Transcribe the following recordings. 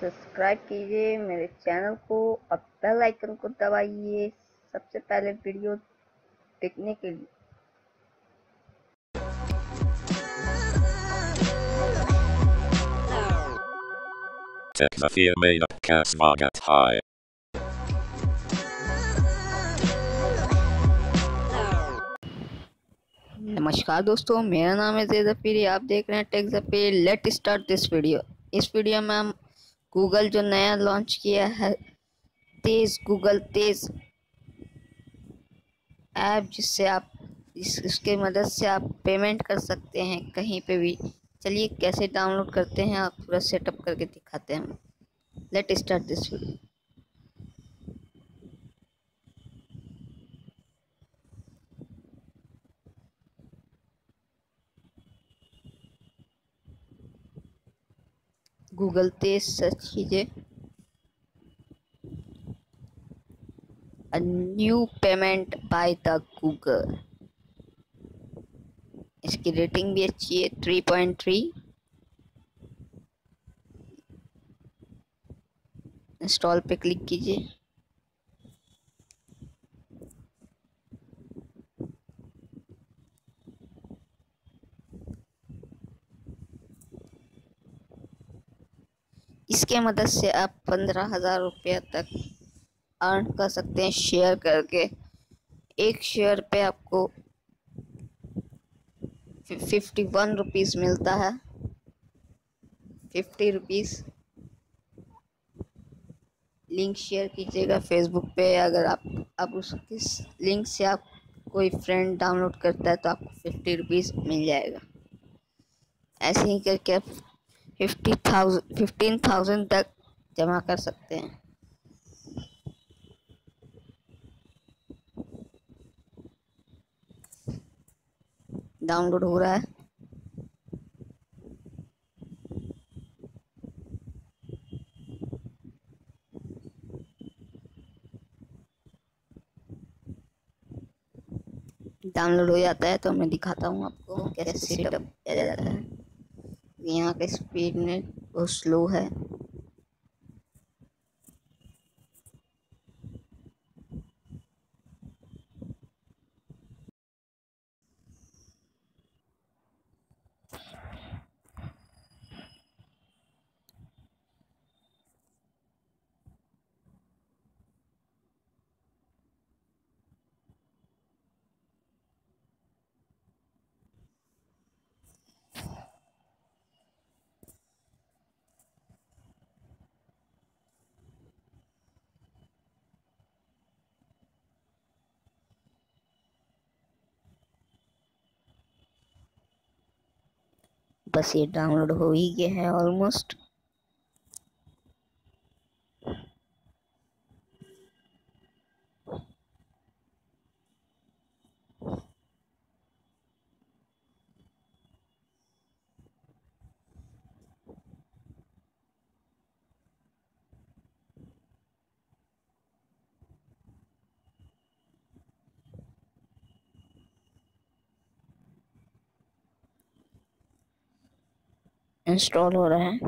Subscribe कीजिए मेरे channel को और बेल आइकन को दबाइए सबसे पहले वीडियो देखने के लिए। Tech the fear made up cast Vagat High. नमस्कार दोस्तों मेरा नाम है जैद आप देख रहे हैं tech Zafir let start this video इस वीडियो में हम गूगल जो नया लॉन्च किया है, तेज गूगल, तेज ऐप जिससे आप, इस, इसके मदद से आप पेमेंट कर सकते हैं कहीं पे भी। चलिए कैसे डाउनलोड करते हैं, आप पूरा सेटअप करके दिखाते हैं। Let start this video. Google पे सर्च कीजिए। New payment by the Google इसकी रेटिंग भी अच्छी है थ्री पॉइंट थ्री इंस्टॉल पे क्लिक कीजिए। इसके मदद से आप पंद्रह हज़ार रुपया तक अर्न कर सकते हैं शेयर करके। एक शेयर पे आपको फिफ्टी वन रुपीज़ मिलता है। फिफ्टी रुपीज़ लिंक शेयर कीजिएगा फेसबुक पे। अगर आप आप उस किस लिंक से आप कोई फ्रेंड डाउनलोड करता है तो आपको फिफ्टी रुपीज़ मिल जाएगा। ऐसे ही करके आप फिफ्टी थाउज़ेंड फिफ्टीन थाउज़ेंड तक जमा कर सकते हैं। डाउनलोड हो रहा है। डाउनलोड हो जाता है तो मैं दिखाता हूँ आपको कैसे सेटअप किया जाता है। यहाँ का स्पीड नेट बहुत स्लो है। बस ये डाउनलोड हो ही गया है ऑलमोस्ट इंस्टॉल हो रहा है।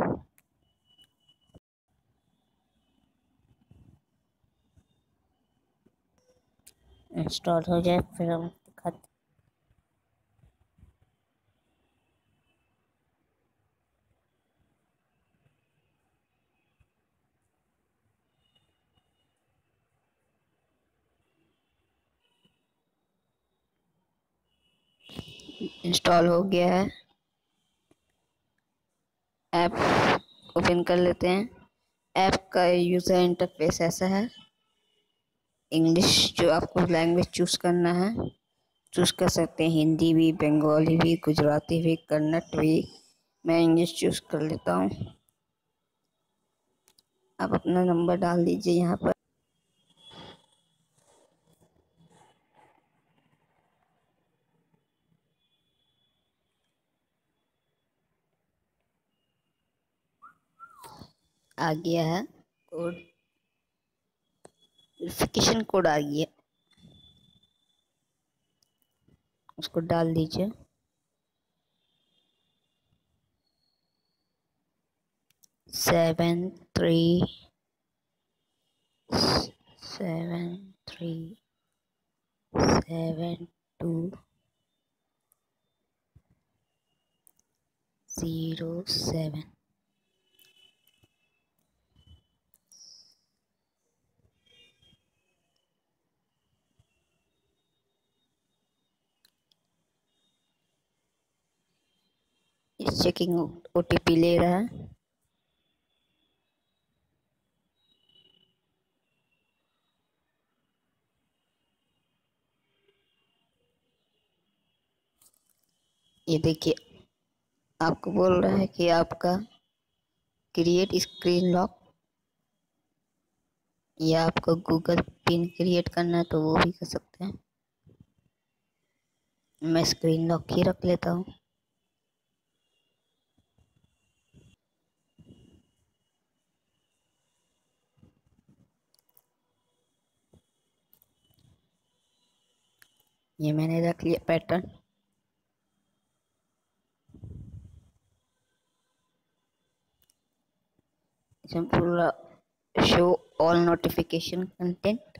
इंस्टॉल हो जाए फिर हम दिखाते इंस्टॉल हो गया है। ऐप ओपन कर लेते हैं। ऐप का यूज़र इंटरफेस ऐसा है। इंग्लिश जो आपको लैंग्वेज चूज़ करना है चूज़ कर सकते हैं। हिंदी भी, बंगाली भी, गुजराती भी, कन्नड़ भी। मैं इंग्लिश चूज़ कर लेता हूँ। आप अपना नंबर डाल दीजिए यहाँ पर। आ गया है। कोड। वेरिफिकेशन कोड आ गया। उसको डाल दीजिए। Seven three seven three seven two zero seven seven checking OTP ले रहा है। ये देखिए, आपको बोल रहा है कि आपका क्रिएट स्क्रीन लॉक या आपको गूगल पिन क्रिएट करना है तो वो भी कर सकते हैं। मैं स्क्रीन लॉक ही रख लेता हूँ। ये मैंने रख लिया पैटर्न पूरा शो ऑल नोटिफिकेशन कंटेंट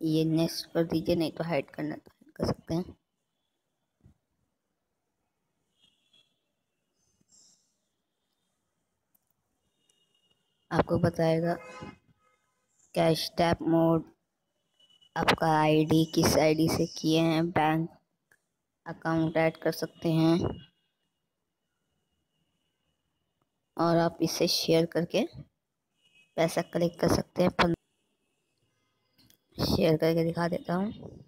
ये नेक्स्ट कर दीजिए, नहीं तो हाइड करना तो हाइड कर सकते हैं। आपको बताएगा, क्या स्टैप मोड आपका आईडी किस आईडी से किए हैं? बैंक अकाउंट ऐड कर सकते हैं। और आप इसे शेयर करके पैसा कलेक्ट कर सकते हैं। शेयर करके दिखा देता हूँ।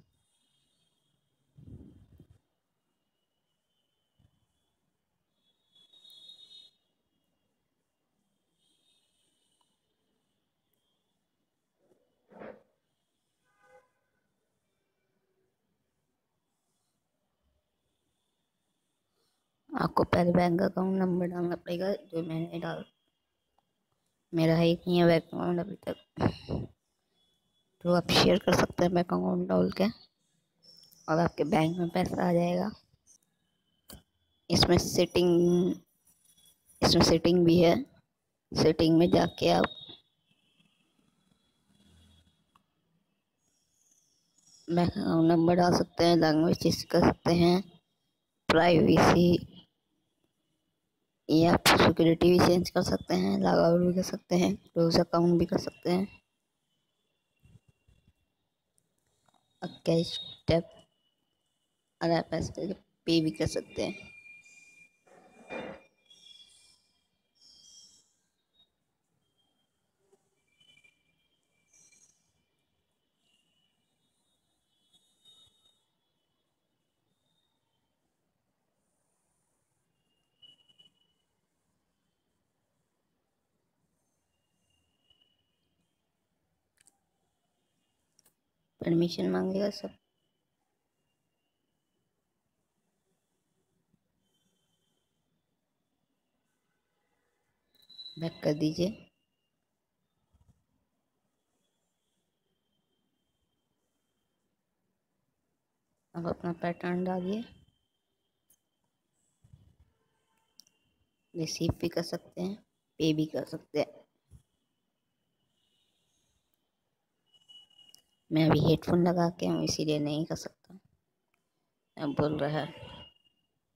आपको पहले बैंक अकाउंट नंबर डालना पड़ेगा, जो मैंने डाल। मेरा है नहीं है बैंक अकाउंट अभी तक। तो आप शेयर कर सकते हैं बैंक अकाउंट डाल के, और आपके बैंक में पैसा आ जाएगा। इसमें सेटिंग इसमें सेटिंग भी है। सेटिंग में जाके आप बैंक अकाउंट नंबर डाल सकते हैं लैंग्वेज कर सकते हैं। प्राइवेसी या आप सिक्योरिटी भी चेंज कर सकते हैं लॉग आउट भी कर सकते हैं क्लोज अकाउंट भी कर सकते हैं। कैश टैप अगर पैसे पे भी कर सकते हैं। परमिशन मांगेगा सब। बैक कर दीजिए। अब अपना पैटर्न डालिए। रिसीव भी कर सकते हैं पे भी कर सकते हैं। मैं अभी हेडफोन लगा के हूँ, इसीलिए नहीं कर सकता। अब बोल रहा है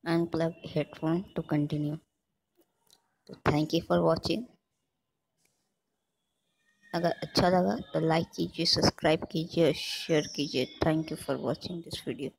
अनप्लग हेडफोन टू कंटिन्यू तो थैंक यू फॉर वॉचिंग अगर अच्छा लगा तो लाइक कीजिए सब्सक्राइब कीजिए और शेयर कीजिए। Thank you for watching this video